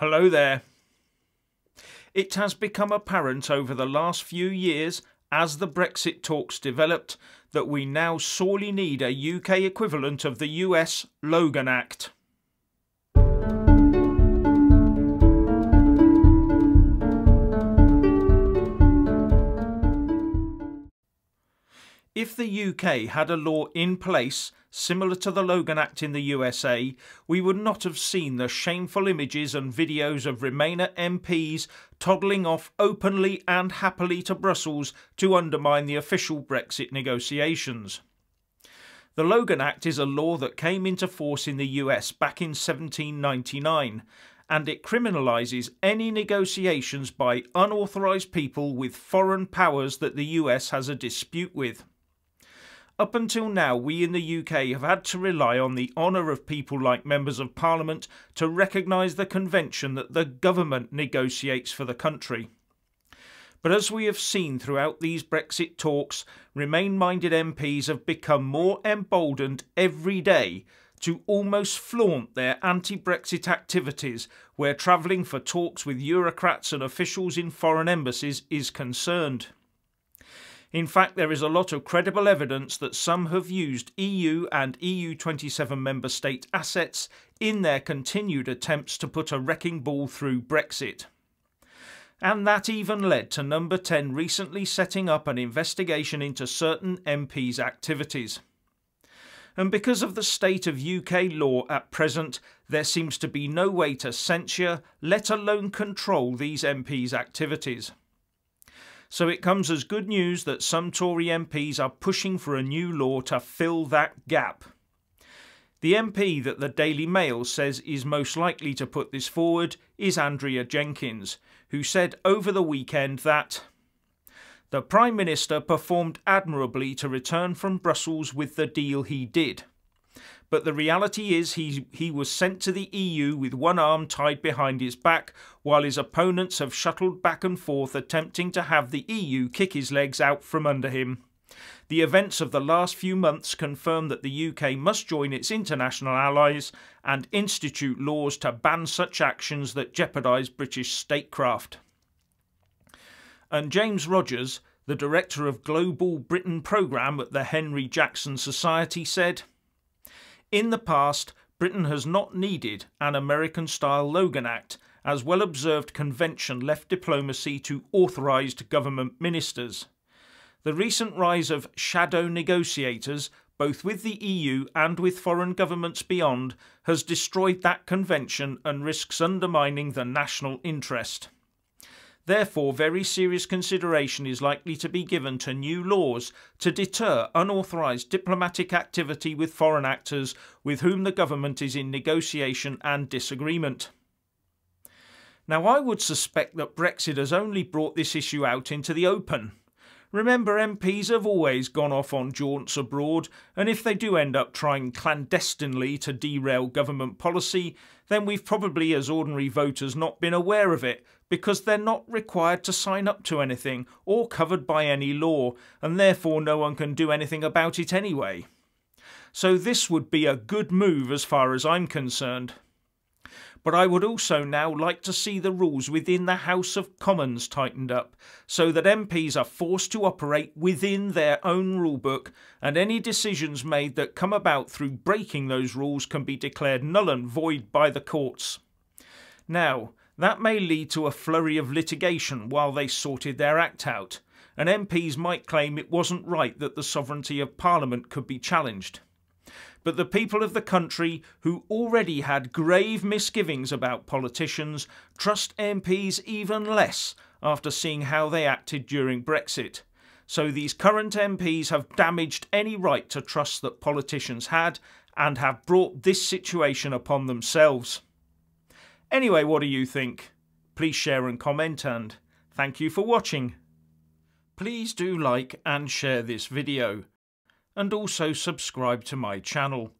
Hello there. It has become apparent over the last few years, as the Brexit talks developed, that we now sorely need a UK equivalent of the US Logan Act. If the UK had a law in place similar to the Logan Act in the USA, we would not have seen the shameful images and videos of Remainer MPs toddling off openly and happily to Brussels to undermine the official Brexit negotiations. The Logan Act is a law that came into force in the US back in 1799 and it criminalises any negotiations by unauthorised people with foreign powers that the US has a dispute with. Up until now, we in the UK have had to rely on the honour of people like Members of Parliament to recognise the convention that the government negotiates for the country. But as we have seen throughout these Brexit talks, Remain minded MPs have become more emboldened every day to almost flaunt their anti Brexit activities where travelling for talks with Eurocrats and officials in foreign embassies is concerned. In fact, there is a lot of credible evidence that some have used EU and EU 27 member state assets in their continued attempts to put a wrecking ball through Brexit. And that even led to Number 10 recently setting up an investigation into certain MPs' activities. And because of the state of UK law at present, there seems to be no way to censure, let alone control these MPs' activities. So it comes as good news that some Tory MPs are pushing for a new law to fill that gap. The MP that the Daily Mail says is most likely to put this forward is Andrea Jenkyns, who said over the weekend that the Prime Minister performed admirably to return from Brussels with the deal he did. But the reality is he, he was sent to the EU with one arm tied behind his back, while his opponents have shuttled back and forth attempting to have the EU kick his legs out from under him. The events of the last few months confirm that the UK must join its international allies and institute laws to ban such actions that jeopardise British statecraft. And James Rogers, the director of Global Britain Programme at the Henry Jackson Society, said, in the past, Britain has not needed an American style Logan Act, as well observed convention left diplomacy to authorised government ministers. The recent rise of shadow negotiators, both with the EU and with foreign governments beyond, has destroyed that convention and risks undermining the national interest. Therefore, very serious consideration is likely to be given to new laws to deter unauthorised diplomatic activity with foreign actors with whom the government is in negotiation and disagreement. Now, I would suspect that Brexit has only brought this issue out into the open. Remember, MPs have always gone off on jaunts abroad, and if they do end up trying clandestinely to derail government policy, then we've probably, as ordinary voters, not been aware of it because they're not required to sign up to anything or covered by any law, and therefore no one can do anything about it anyway. So this would be a good move as far as I'm concerned. But I would also now like to see the rules within the House of Commons tightened up so that MPs are forced to operate within their own rulebook and any decisions made that come about through breaking those rules can be declared null and void by the courts. Now, that may lead to a flurry of litigation while they sorted their act out, and MPs might claim it wasn't right that the sovereignty of Parliament could be challenged but the people of the country, who already had grave misgivings about politicians, trust MPs even less after seeing how they acted during Brexit. So these current MPs have damaged any right to trust that politicians had and have brought this situation upon themselves. Anyway, what do you think? Please share and comment and thank you for watching. Please do like and share this video and also subscribe to my channel.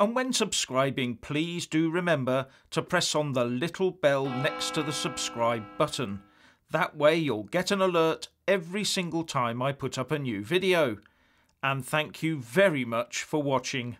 And when subscribing, please do remember to press on the little bell next to the subscribe button. That way you'll get an alert every single time I put up a new video. And thank you very much for watching.